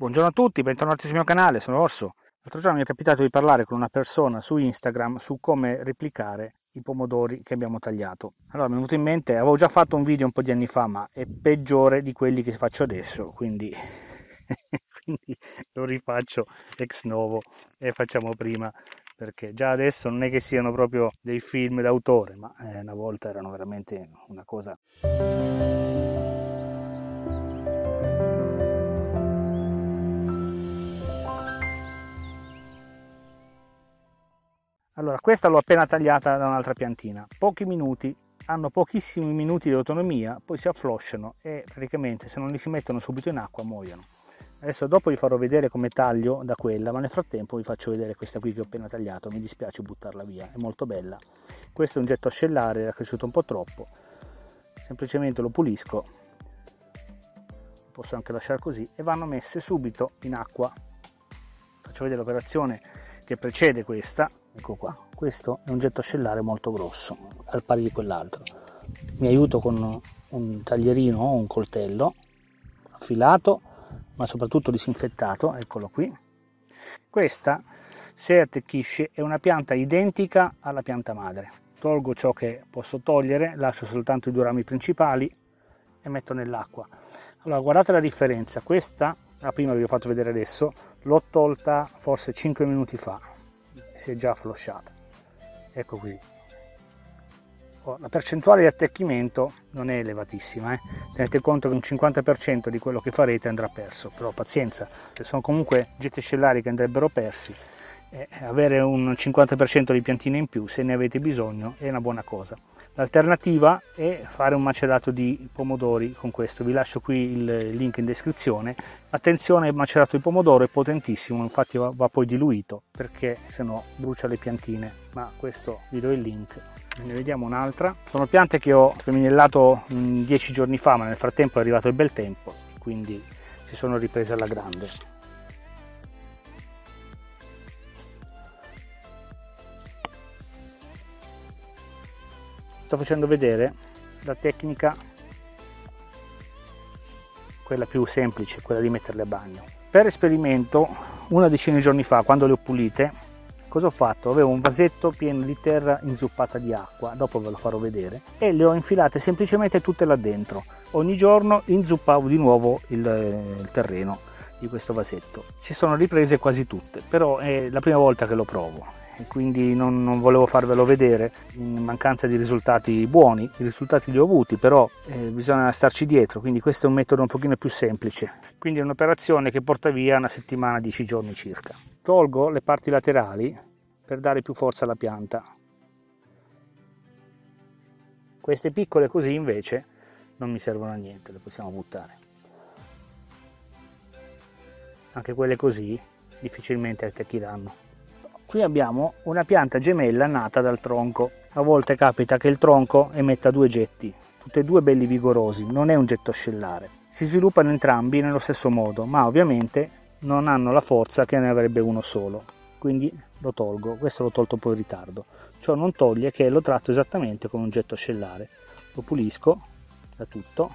Buongiorno a tutti, bentornati sul mio canale, sono Orso. L'altro giorno mi è capitato di parlare con una persona su Instagram su come replicare i pomodori che abbiamo tagliato. Allora mi è venuto in mente, avevo già fatto un video un po' di anni fa, ma è peggiore di quelli che faccio adesso, quindi, quindi lo rifaccio ex novo e facciamo prima, perché già adesso non è che siano proprio dei film d'autore, ma eh, una volta erano veramente una cosa... Allora, questa l'ho appena tagliata da un'altra piantina, pochi minuti, hanno pochissimi minuti di autonomia, poi si afflosciano e praticamente se non li si mettono subito in acqua muoiono. Adesso dopo vi farò vedere come taglio da quella, ma nel frattempo vi faccio vedere questa qui che ho appena tagliato, mi dispiace buttarla via, è molto bella. Questo è un getto ascellare, era cresciuto un po' troppo, semplicemente lo pulisco, posso anche lasciare così, e vanno messe subito in acqua. Faccio vedere l'operazione che precede questa, ecco qua. Questo è un getto ascellare molto grosso al pari di quell'altro. Mi aiuto con un taglierino o un coltello affilato ma soprattutto disinfettato eccolo qui. Questa se attecchisce è una pianta identica alla pianta madre. Tolgo ciò che posso togliere lascio soltanto i due rami principali e metto nell'acqua. Allora guardate la differenza. Questa la prima che vi ho fatto vedere adesso l'ho tolta forse 5 minuti fa si è già afflosciata. Ecco così oh, la percentuale di attecchimento non è elevatissima eh? tenete conto che un 50% di quello che farete andrà perso però pazienza se sono comunque getti scellari che andrebbero persi eh, avere un 50% di piantine in più se ne avete bisogno è una buona cosa l'alternativa è fare un macerato di pomodori con questo. Vi lascio qui il link in descrizione. Attenzione il macerato di pomodoro è potentissimo infatti va, va poi diluito perché se no brucia le piantine. Ma questo vi do il link. Ne vediamo un'altra. Sono piante che ho feminellato 10 giorni fa ma nel frattempo è arrivato il bel tempo quindi si sono riprese alla grande sto facendo vedere la tecnica quella più semplice quella di metterle a bagno. Per esperimento una decina di giorni fa quando le ho pulite cosa ho fatto? Avevo un vasetto pieno di terra inzuppata di acqua dopo ve lo farò vedere e le ho infilate semplicemente tutte là dentro. Ogni giorno inzuppavo di nuovo il, il terreno di questo vasetto. Si sono riprese quasi tutte però è la prima volta che lo provo quindi non, non, volevo farvelo vedere in mancanza di risultati buoni, i risultati li ho avuti, però eh, bisogna starci dietro, quindi questo è un metodo un pochino più semplice. Quindi è un'operazione che porta via una settimana, 10 giorni circa. Tolgo le parti laterali per dare più forza alla pianta. Queste piccole così invece non mi servono a niente, le possiamo buttare. Anche quelle così difficilmente attecchiranno. Qui abbiamo una pianta gemella nata dal tronco. A volte capita che il tronco emetta due getti, tutti e due belli vigorosi, non è un getto ascellare. Si sviluppano entrambi nello stesso modo, ma ovviamente non hanno la forza che ne avrebbe uno solo. Quindi lo tolgo, questo l'ho tolto un po' in ritardo. Ciò non toglie che lo tratto esattamente come un getto ascellare. Lo pulisco da tutto.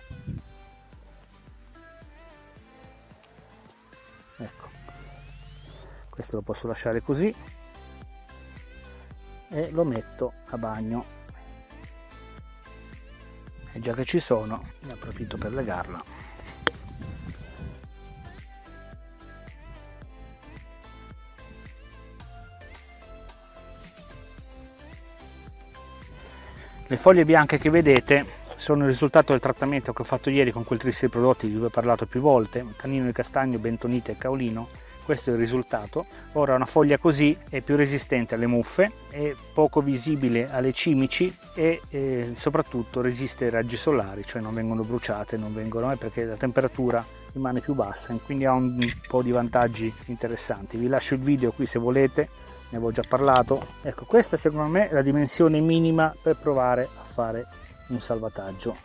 Ecco. Questo lo posso lasciare così e lo metto a bagno. E già che ci sono ne approfitto per legarla. Le foglie bianche che vedete sono il risultato del trattamento che ho fatto ieri con quel tris di prodotti di cui ho parlato più volte, tannino di castagno, bentonite e caolino questo è il risultato. Ora una foglia così è più resistente alle muffe è poco visibile alle cimici e eh, soprattutto resiste ai raggi solari cioè non vengono bruciate non vengono eh, perché la temperatura rimane più bassa quindi ha un po' di vantaggi interessanti. Vi lascio il video qui se volete ne avevo già parlato. Ecco questa secondo me è la dimensione minima per provare a fare un salvataggio.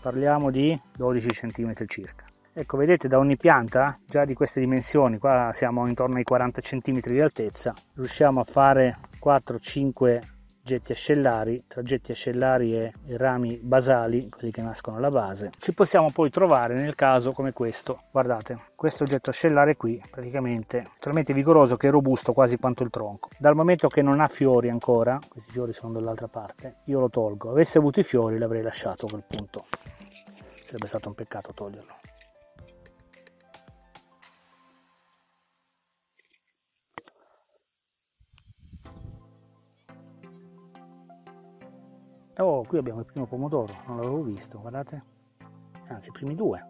Parliamo di 12 cm circa ecco vedete da ogni pianta già di queste dimensioni qua siamo intorno ai 40 cm di altezza riusciamo a fare 4-5 getti ascellari, tra getti ascellari e, rami basali, quelli che nascono alla base, ci possiamo poi trovare nel caso come questo. Guardate, questo oggetto ascellare qui praticamente talmente vigoroso che è robusto quasi quanto il tronco. Dal momento che non ha fiori ancora, questi fiori sono dall'altra parte, io lo tolgo. Avesse avuto i fiori l'avrei lasciato a quel punto. Sarebbe stato un peccato toglierlo. Oh, qui abbiamo il primo pomodoro, non l'avevo visto, guardate. Anzi, i primi due.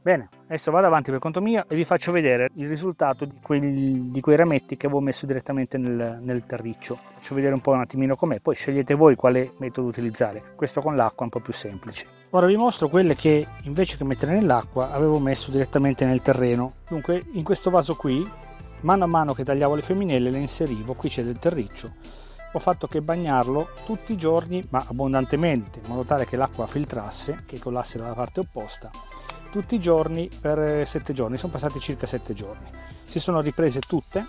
Bene, adesso vado avanti per conto mio e vi faccio vedere il risultato di, quei, di quei rametti che avevo messo direttamente nel, nel, terriccio. Faccio vedere un po' un attimino com'è, poi scegliete voi quale metodo utilizzare. Questo con l'acqua è un po' più semplice. Ora vi mostro quelle che invece che mettere nell'acqua avevo messo direttamente nel terreno. Dunque in questo vaso qui, mano a mano che tagliavo le femminelle le inserivo, qui c'è del terriccio ho fatto che bagnarlo tutti i giorni ma abbondantemente in modo tale che l'acqua filtrasse che colasse dalla parte opposta tutti i giorni per 7 giorni. Sono passati circa 7 giorni. Si sono riprese tutte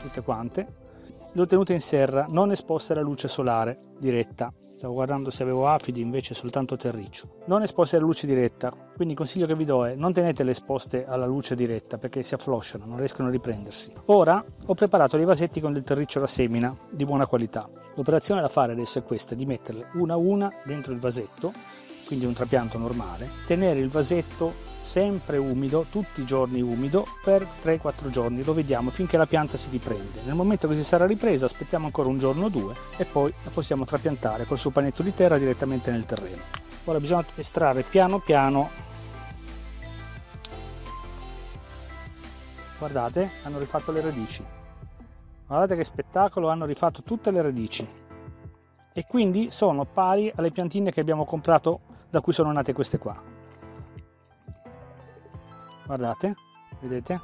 tutte quante. Le ho tenute in serra non esposte alla luce solare diretta stavo guardando se avevo afidi invece soltanto terriccio. Non esposte alla luce diretta quindi il consiglio che vi do è non tenetele esposte alla luce diretta perché si afflosciano non riescono a riprendersi. Ora ho preparato dei vasetti con del terriccio da semina di buona qualità. L'operazione da fare adesso è questa di metterle una a una dentro il vasetto quindi un trapianto normale tenere il vasetto sempre umido, tutti i giorni umido per 3-4 giorni, lo vediamo finché la pianta si riprende. Nel momento che si sarà ripresa aspettiamo ancora un giorno o due e poi la possiamo trapiantare col suo panetto di terra direttamente nel terreno. Ora bisogna estrarre piano piano, guardate, hanno rifatto le radici. Guardate che spettacolo, hanno rifatto tutte le radici. E quindi sono pari alle piantine che abbiamo comprato da cui sono nate queste qua guardate vedete?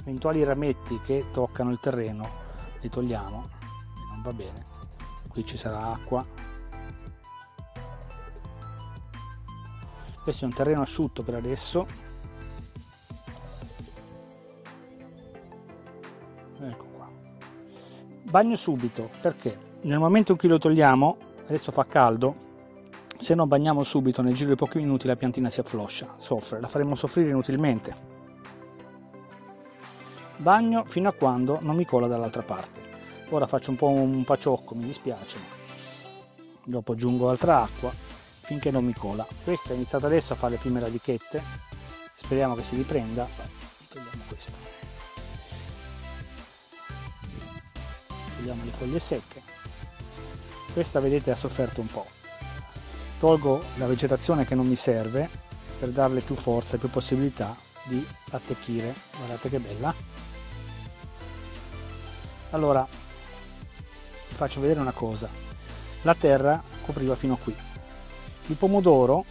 Eventuali rametti che toccano il terreno li togliamo non va bene. Qui ci sarà acqua questo è un terreno asciutto per adesso. Ecco qua. Bagno subito perché? Nel momento in cui lo togliamo adesso fa caldo se non bagniamo subito nel giro di pochi minuti la piantina si affloscia soffre la faremo soffrire inutilmente. Bagno fino a quando non mi cola dall'altra parte. Ora faccio un po' un paciocco mi dispiace. Dopo aggiungo altra acqua finché non mi cola. Questa è iniziata adesso a fare le prime radichette. Speriamo che si riprenda. Togliamo questo togliamo le foglie secche. Questa vedete ha sofferto un po' tolgo la vegetazione che non mi serve per darle più forza e più possibilità di attecchire. Guardate che bella. Allora vi faccio vedere una cosa. La terra copriva fino a qui il pomodoro,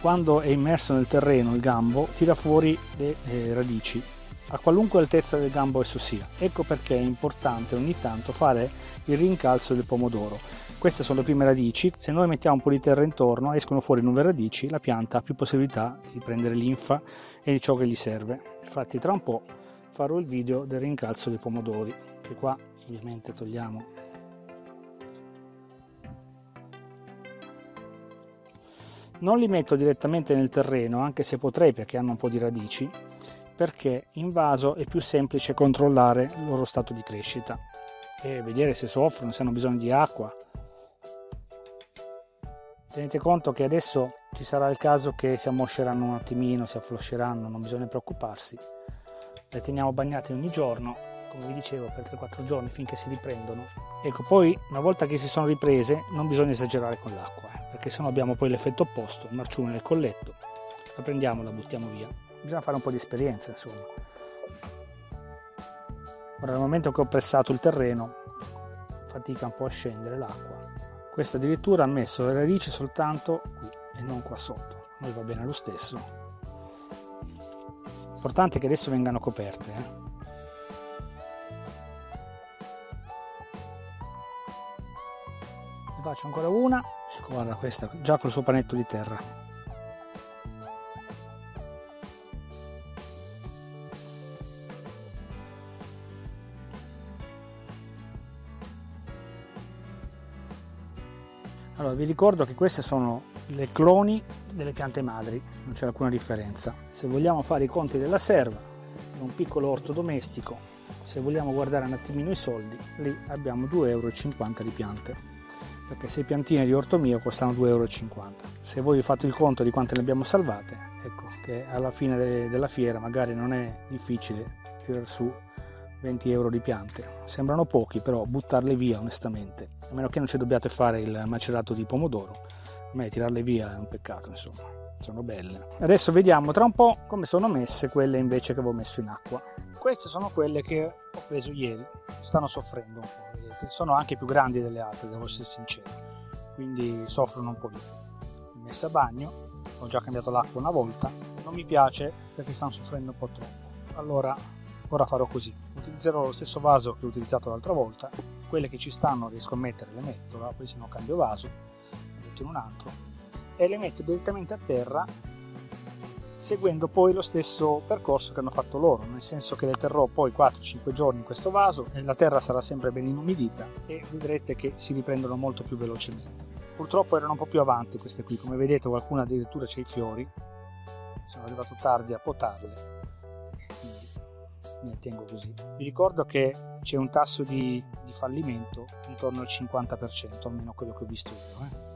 quando è immerso nel terreno, il gambo, tira fuori le eh, radici a qualunque altezza del gambo esso sia. Ecco perché è importante ogni tanto fare il rincalzo del pomodoro. Queste sono le prime radici, se noi mettiamo un po' di terra intorno escono fuori nuove radici, la pianta ha più possibilità di prendere linfa e di ciò che gli serve. Infatti tra un po' farò il video del rincalzo dei pomodori, che qua ovviamente togliamo Non li metto direttamente nel terreno, anche se potrei perché hanno un po' di radici, perché in vaso è più semplice controllare il loro stato di crescita e vedere se soffrono, se hanno bisogno di acqua. Tenete conto che adesso ci sarà il caso che si ammosceranno un attimino, si afflosceranno, non bisogna preoccuparsi. Le teniamo bagnate ogni giorno, come vi dicevo, per 3-4 giorni finché si riprendono. Ecco, poi una volta che si sono riprese non bisogna esagerare con l'acqua perché sennò abbiamo poi l'effetto opposto, il marciume nel colletto, la prendiamo la buttiamo via. Bisogna fare un po' di esperienza, insomma. Ora, nel momento che ho pressato il terreno, fatica un po' a scendere l'acqua. Questo addirittura ha messo le radici soltanto qui e non qua sotto. Noi va bene lo stesso. L'importante è che adesso vengano coperte. Eh? Faccio ancora una. Ecco guarda questa già col suo panetto di terra. Allora vi ricordo che queste sono le cloni delle piante madri non c'è alcuna differenza. Se vogliamo fare i conti della serva in un piccolo orto domestico se vogliamo guardare un attimino i soldi lì abbiamo 2,50 euro di piante perché 6 piantine di orto mio costano 2,50 euro. Se voi fate il conto di quante ne abbiamo salvate, ecco che alla fine de- della fiera magari non è difficile tirare su 20 euro di piante. Sembrano pochi, però buttarle via onestamente, a meno che non ci dobbiate fare il macerato di pomodoro, a me tirarle via è un peccato, insomma. Sono belle. Adesso vediamo tra un po' come sono messe quelle invece che avevo messo in acqua. Queste sono quelle che ho preso ieri, stanno soffrendo un po', vedete? Sono anche più grandi delle altre, devo essere sincero, quindi soffrono un po' di più. Messa a bagno, ho già cambiato l'acqua una volta, non mi piace perché stanno soffrendo un po' troppo. Allora, ora farò così, utilizzerò lo stesso vaso che ho utilizzato l'altra volta, quelle che ci stanno riesco a mettere le metto, poi se no cambio vaso, metto in un altro, e le metto direttamente a terra seguendo poi lo stesso percorso che hanno fatto loro, nel senso che le terrò poi 4-5 giorni in questo vaso, la terra sarà sempre ben inumidita e vedrete che si riprendono molto più velocemente. Purtroppo erano un po' più avanti queste qui, come vedete qualcuna addirittura c'è i fiori, sono arrivato tardi a potarle, quindi mi tengo così. Vi ricordo che c'è un tasso di, di fallimento intorno al 50%, almeno quello che ho visto io. Eh.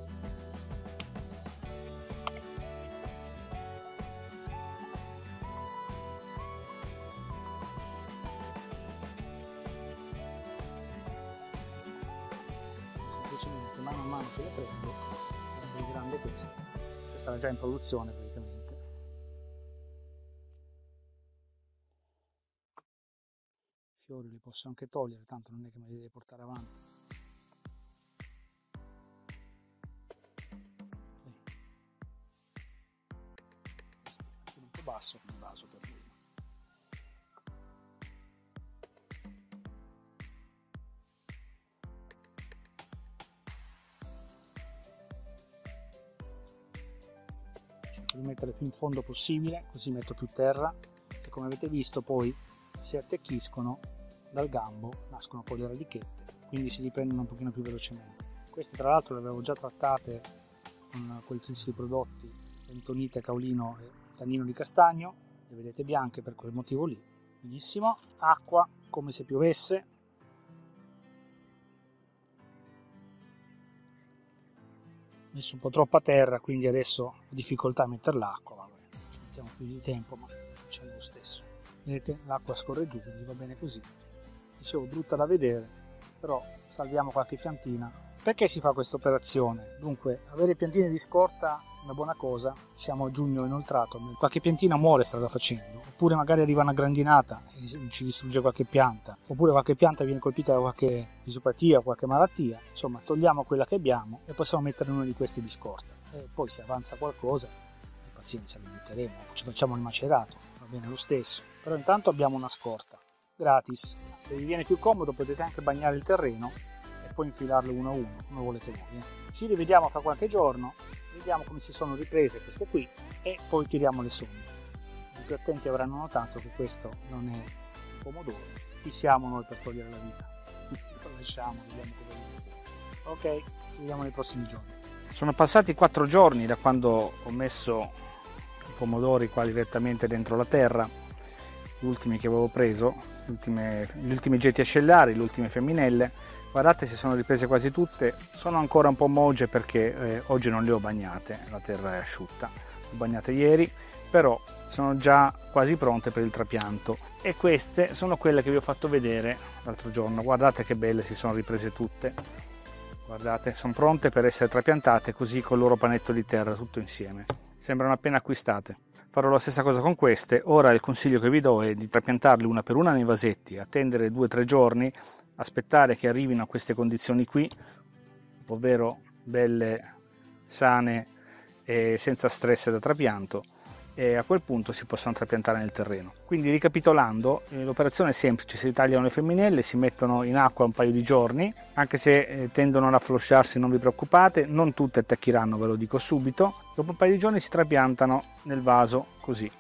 Questa. Questa era già in produzione praticamente. I fiori li posso anche togliere tanto non è che me li devi portare avanti. Questo è un po' basso come vaso per lui di mettere più in fondo possibile così metto più terra. E come avete visto poi si attecchiscono dal gambo nascono poi le radichette quindi si riprendono un pochino più velocemente. Queste tra l'altro le avevo già trattate con quel tris di prodotti bentonite, caolino e tannino di castagno. Le vedete bianche per quel motivo lì. Benissimo. Acqua come se piovesse messo un po' troppa terra quindi adesso ho difficoltà a mettere l'acqua vabbè, ci mettiamo più di tempo ma facciamo lo stesso. Vedete l'acqua scorre giù quindi va bene così. Dicevo brutta da vedere però salviamo qualche piantina. Perché si fa questa operazione? Dunque, avere piantine di scorta una buona cosa, siamo a giugno inoltrato, qualche piantina muore strada facendo, oppure magari arriva una grandinata e ci distrugge qualche pianta, oppure qualche pianta viene colpita da qualche fisipatia, qualche malattia, insomma togliamo quella che abbiamo e possiamo mettere uno di questi di scorta. E poi se avanza qualcosa, pazienza, li butteremo, ci facciamo il macerato, va bene lo stesso, però intanto abbiamo una scorta, gratis, se vi viene più comodo potete anche bagnare il terreno poi infilarle uno a uno, come volete voi. Eh. Ci rivediamo fra qualche giorno, vediamo come si sono riprese queste qui e poi tiriamo le somme. I più attenti avranno notato che questo non è un pomodoro, chi siamo noi per togliere la vita? Lo lasciamo, vediamo cosa viene Ok, ci vediamo nei prossimi giorni. Sono passati quattro giorni da quando ho messo i pomodori qua direttamente dentro la terra, gli ultimi che avevo preso, gli ultimi, gli ultimi getti ascellari, le ultime femminelle guardate si sono riprese quasi tutte. Sono ancora un po' moge perché eh, oggi non le ho bagnate. La terra è asciutta. Le ho bagnate ieri però sono già quasi pronte per il trapianto. E queste sono quelle che vi ho fatto vedere l'altro giorno. Guardate che belle si sono riprese tutte. Guardate sono pronte per essere trapiantate così con il loro panetto di terra tutto insieme. Sembrano appena acquistate. Farò la stessa cosa con queste. Ora il consiglio che vi do è di trapiantarle una per una nei vasetti attendere 2-3 giorni aspettare che arrivino a queste condizioni qui, ovvero belle, sane e senza stress da trapianto e a quel punto si possono trapiantare nel terreno. Quindi ricapitolando, l'operazione è semplice, si tagliano le femminelle, si mettono in acqua un paio di giorni, anche se eh, tendono ad afflosciarsi non vi preoccupate, non tutte attaccheranno, ve lo dico subito, dopo un paio di giorni si trapiantano nel vaso così.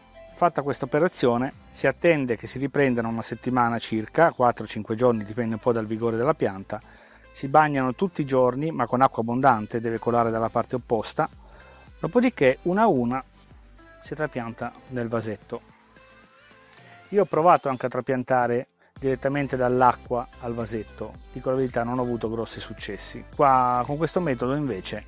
Fatta questa operazione si attende che si riprendano una settimana circa, 4-5 giorni, dipende un po' dal vigore della pianta, si bagnano tutti i giorni ma con acqua abbondante, deve colare dalla parte opposta, dopodiché una a una si trapianta nel vasetto. Io ho provato anche a trapiantare direttamente dall'acqua al vasetto, dico la verità non ho avuto grossi successi. Qua con questo metodo invece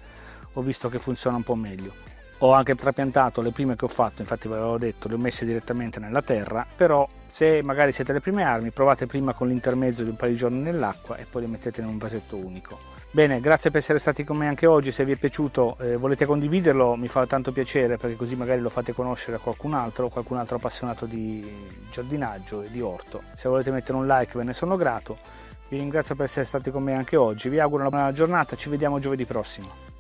ho visto che funziona un po' meglio. Ho anche trapiantato le prime che ho fatto, infatti ve l'avevo detto, le ho messe direttamente nella terra, però se magari siete le prime armi provate prima con l'intermezzo di un paio di giorni nell'acqua e poi le mettete in un vasetto unico. Bene, grazie per essere stati con me anche oggi, se vi è piaciuto eh, volete condividerlo mi fa tanto piacere perché così magari lo fate conoscere a qualcun altro, qualcun altro appassionato di giardinaggio e di orto. Se volete mettere un like ve ne sono grato, vi ringrazio per essere stati con me anche oggi, vi auguro una buona giornata, ci vediamo giovedì prossimo.